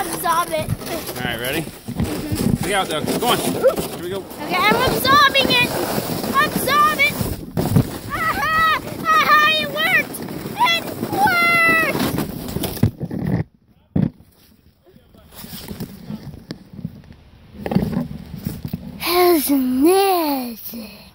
absorb it. All right, ready? Mm-hmm. Look out, though. Go on. Here we go. Okay, I'm absorbing it. Absorb it. Aha! Aha! It worked. It worked. Isn't it?